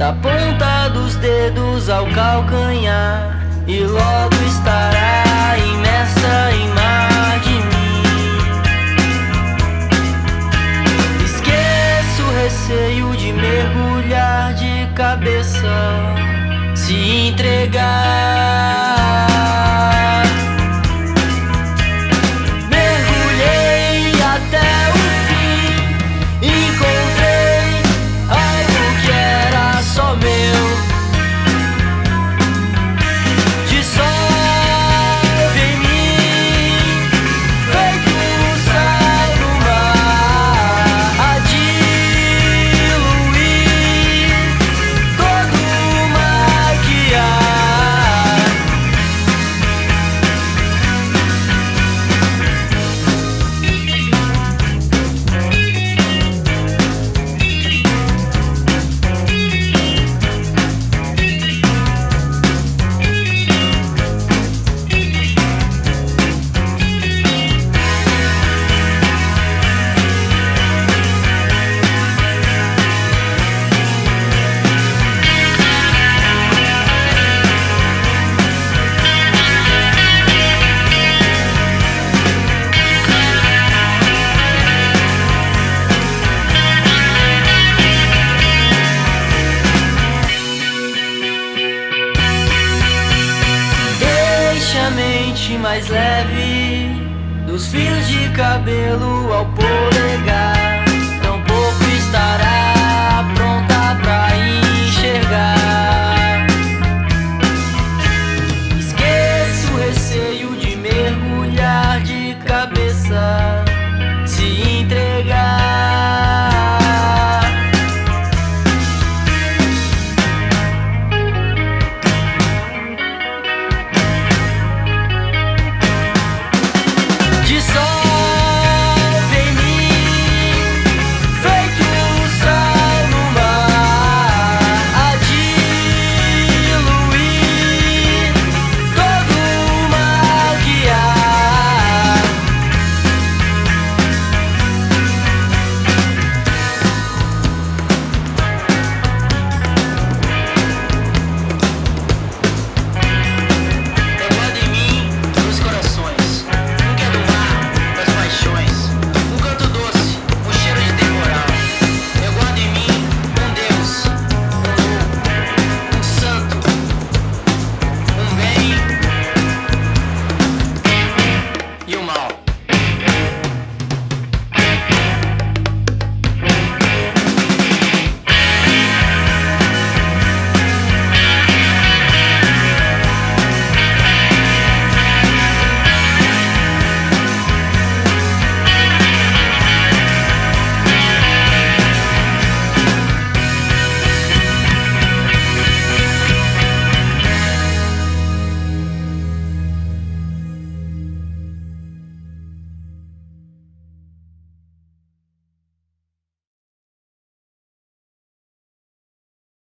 da ponta dos dedos ao calcanhar, e logo estará imersa em mar de mim. Esqueço o receio de mergulhar de cabeça, se entregar. mais leve, dos fios de cabelo ao polegar. tão pouco estará pronta pra enxergar. Esquece o receio de mergulhar de cabeça.